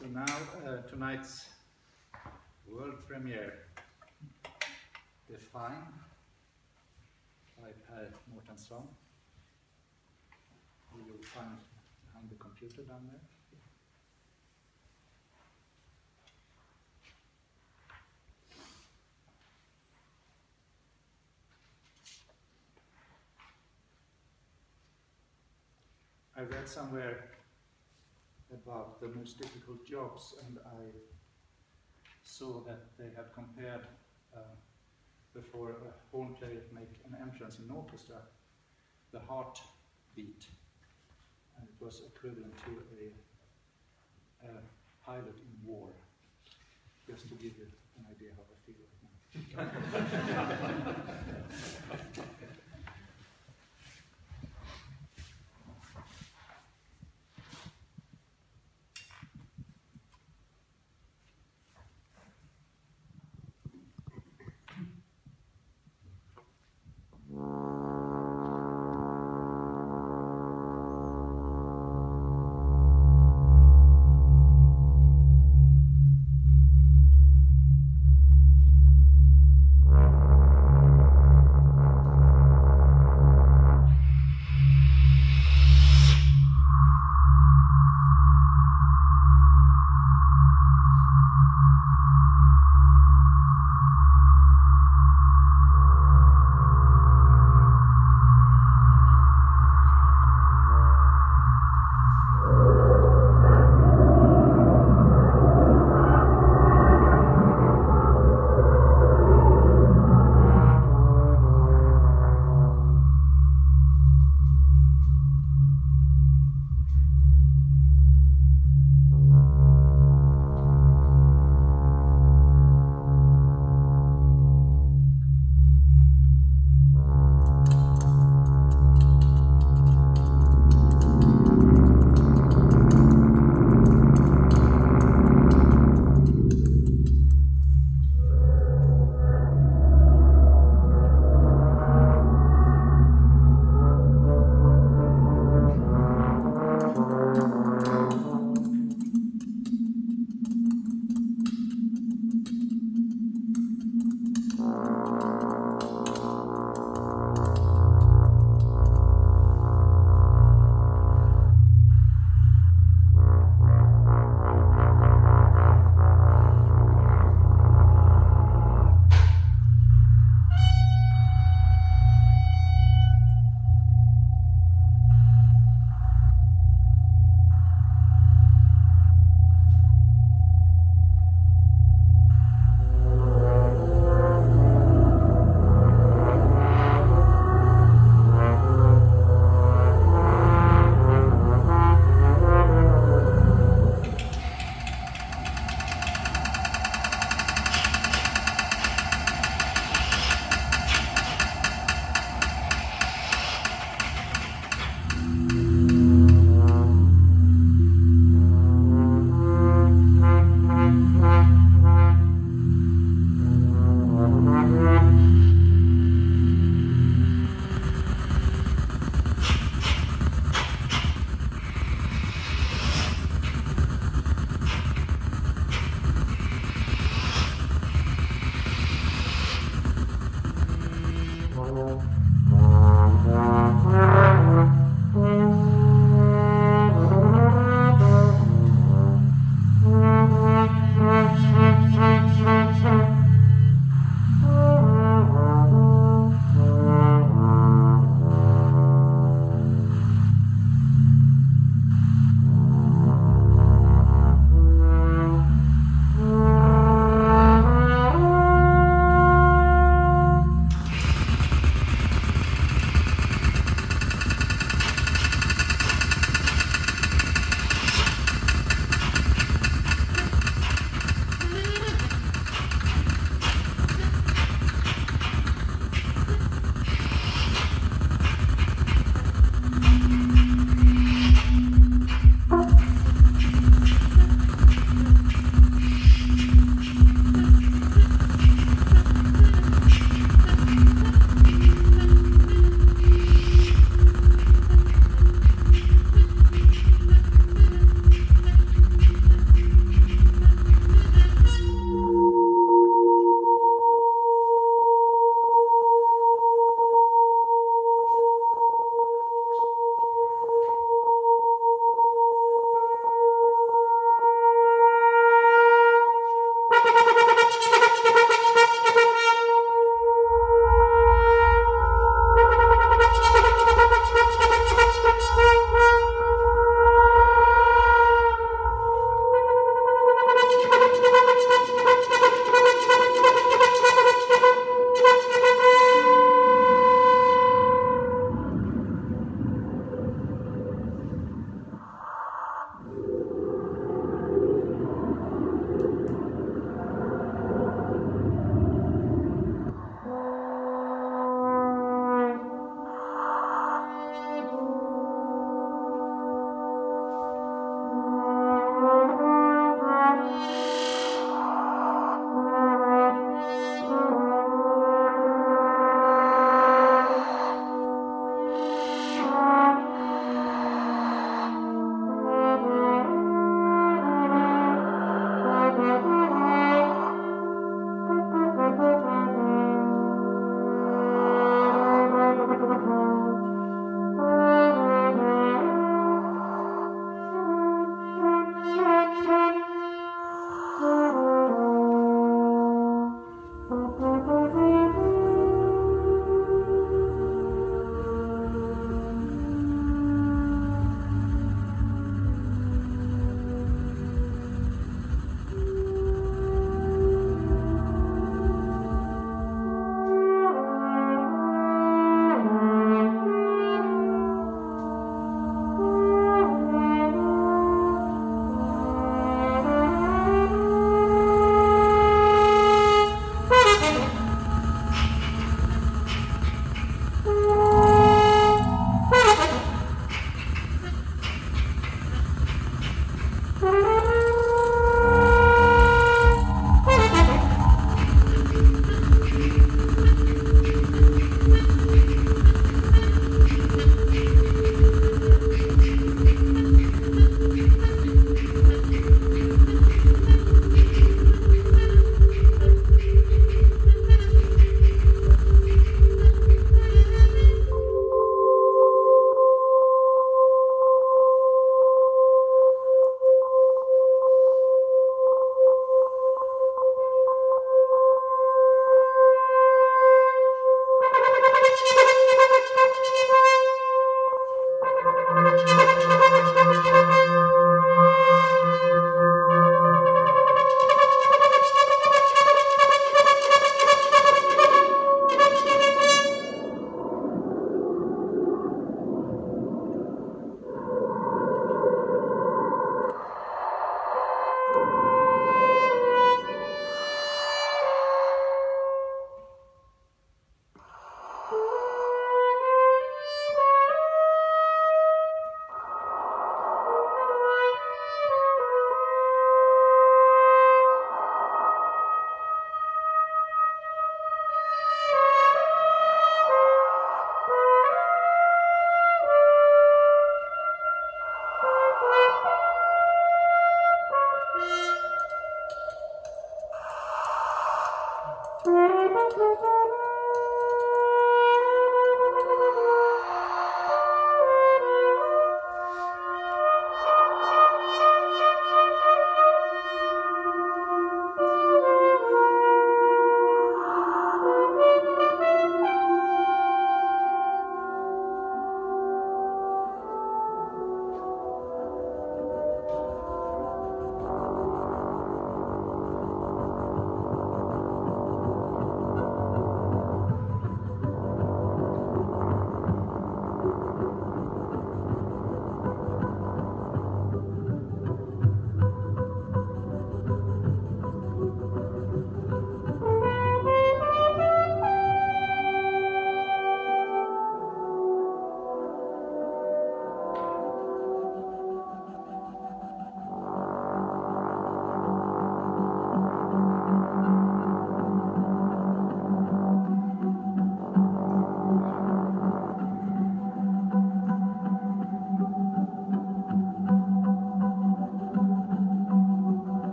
So now uh, tonight's world premiere, Define by Per Mårtensson. You will find behind the computer down there. I read somewhere about the most difficult jobs, and I saw that they had compared uh, before a horn player make an entrance in an orchestra, the heart beat, and it was equivalent to a, a pilot in war. Just to give you an idea how I feel right